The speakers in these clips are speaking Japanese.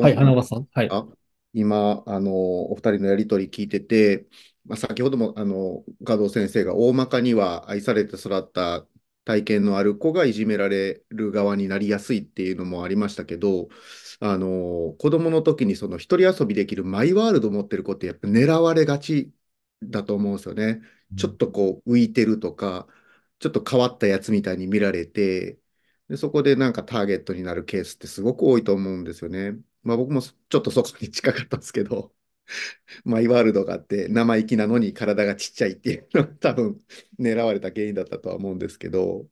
あ、はい、花輪さん。はい。あ、今、あの、お二人のやりとり聞いてて、まあ、先ほども、あの、画藤先生が大まかには愛されて育った体験のある子がいじめられる側になりやすいっていうのもありましたけど、あの、子供の時にその一人遊びできるマイワールドを持ってる子ってやっぱ狙われがちだと思うんですよね。ちょっとこう浮いてるとか、ちょっと変わったやつみたいに見られて、で、そこでなんかターゲットになるケースってすごく多いと思うんですよね。まあ僕もちょっとそこに近かったんですけど、マイワールドがあって生意気なのに体がちっちゃいっていうのが多分狙われた原因だったとは思うんですけど、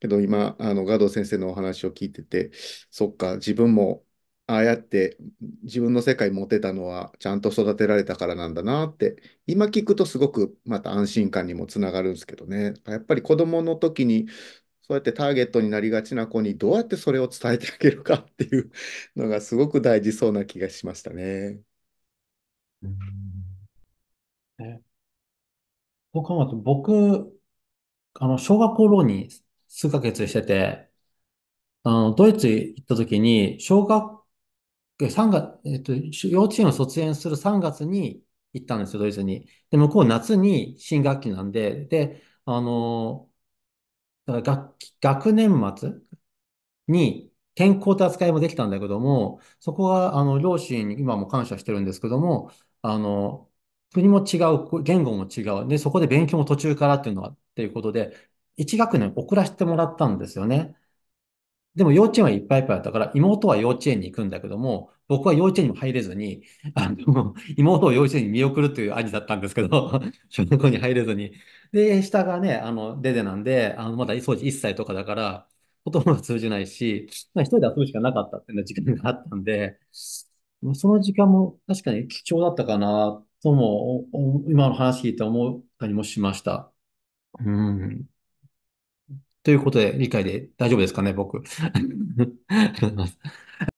けど今、あの、ガド先生のお話を聞いてて、そっか、自分もああやって自分の世界持てたのはちゃんと育てられたからなんだなって、今聞くとすごくまた安心感にもつながるんですけどね。やっぱり子供の時にそうやってターゲットになりがちな子にどうやってそれを伝えてあげるかっていうのがすごく大事そうな気がしましたね。うんえると、僕、あの、小学校浪に数ヶ月してて、あの、ドイツ行った時に、小学、3月、えっと、幼稚園を卒園する3月に行ったんですよ、ドイツに。で、向こう夏に新学期なんで、で、あの、だから学、学年末に健康って扱いもできたんだけども、そこは、あの、両親に今も感謝してるんですけども、あの、国も違う、言語も違う。で、そこで勉強も途中からっていうのは、っていうことで、1学年遅らせてもらったんですよね。でも幼稚園はいっぱいいっぱいあったから、妹は幼稚園に行くんだけども、僕は幼稚園にも入れずに、あの、妹を幼稚園に見送るという兄だったんですけど、小学校に入れずに。で、下がね、あの、デデなんで、あの、まだ当時1歳とかだから、言葉が通じないし、まあ、一人で遊ぶしかなかったっていう時間があったんで、その時間も確かに貴重だったかな、とも、今の話聞いて思ったりもしました。うん。ということで、理解で大丈夫ですかね、僕。